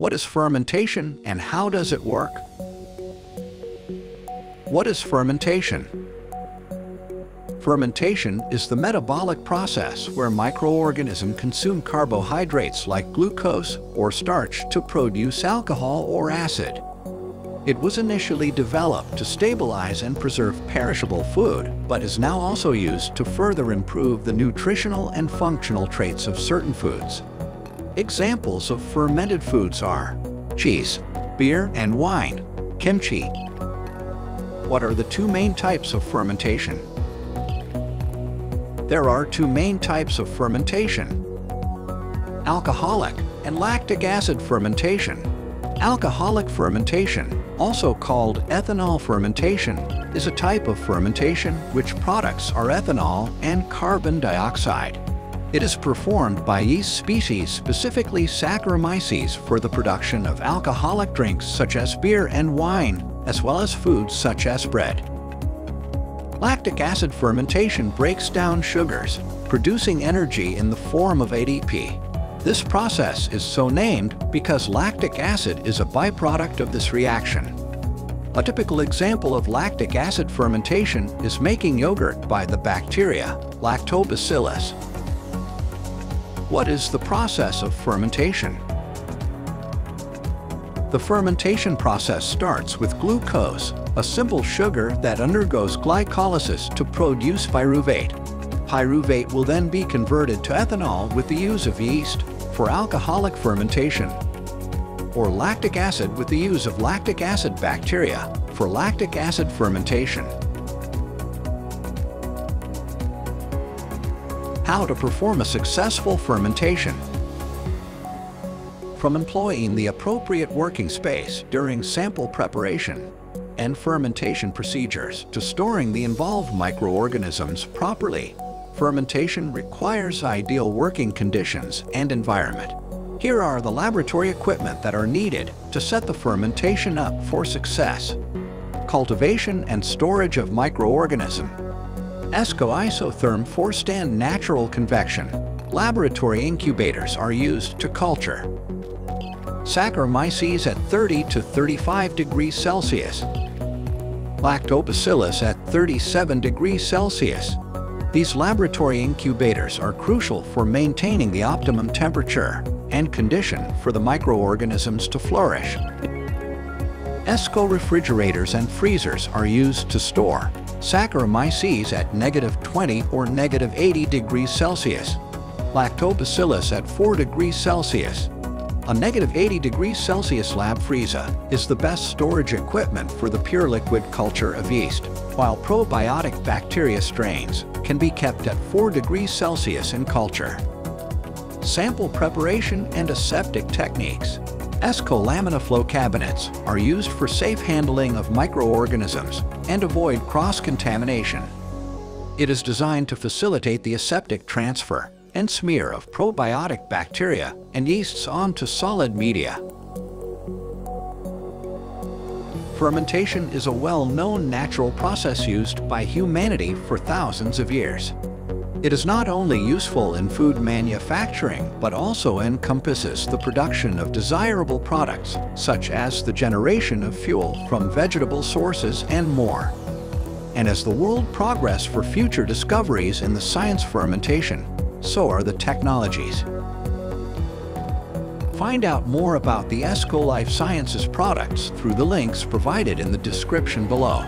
What is fermentation and how does it work? What is fermentation? Fermentation is the metabolic process where microorganisms consume carbohydrates like glucose or starch to produce alcohol or acid. It was initially developed to stabilize and preserve perishable food, but is now also used to further improve the nutritional and functional traits of certain foods. Examples of fermented foods are cheese, beer and wine, kimchi. What are the two main types of fermentation? There are two main types of fermentation. Alcoholic and lactic acid fermentation. Alcoholic fermentation, also called ethanol fermentation, is a type of fermentation which products are ethanol and carbon dioxide. It is performed by yeast species, specifically Saccharomyces, for the production of alcoholic drinks such as beer and wine, as well as foods such as bread. Lactic acid fermentation breaks down sugars, producing energy in the form of ATP. This process is so named because lactic acid is a byproduct of this reaction. A typical example of lactic acid fermentation is making yogurt by the bacteria Lactobacillus. What is the process of fermentation? The fermentation process starts with glucose, a simple sugar that undergoes glycolysis to produce pyruvate. Pyruvate will then be converted to ethanol with the use of yeast for alcoholic fermentation, or lactic acid with the use of lactic acid bacteria for lactic acid fermentation. How to perform a successful fermentation. From employing the appropriate working space during sample preparation and fermentation procedures to storing the involved microorganisms properly, fermentation requires ideal working conditions and environment. Here are the laboratory equipment that are needed to set the fermentation up for success. Cultivation and storage of microorganism ESCO isotherm four-stand natural convection. Laboratory incubators are used to culture. Saccharomyces at 30 to 35 degrees Celsius. Lactobacillus at 37 degrees Celsius. These laboratory incubators are crucial for maintaining the optimum temperature and condition for the microorganisms to flourish. ESCO refrigerators and freezers are used to store Saccharomyces at negative 20 or negative 80 degrees Celsius, Lactobacillus at 4 degrees Celsius. A negative 80 degrees Celsius lab freezer is the best storage equipment for the pure liquid culture of yeast, while probiotic bacteria strains can be kept at 4 degrees Celsius in culture. Sample preparation and aseptic techniques ESCO laminar flow cabinets are used for safe handling of microorganisms and avoid cross-contamination. It is designed to facilitate the aseptic transfer and smear of probiotic bacteria and yeasts onto solid media. Fermentation is a well-known natural process used by humanity for thousands of years. It is not only useful in food manufacturing, but also encompasses the production of desirable products, such as the generation of fuel from vegetable sources and more. And as the world progress for future discoveries in the science fermentation, so are the technologies. Find out more about the ESCO Life Sciences products through the links provided in the description below.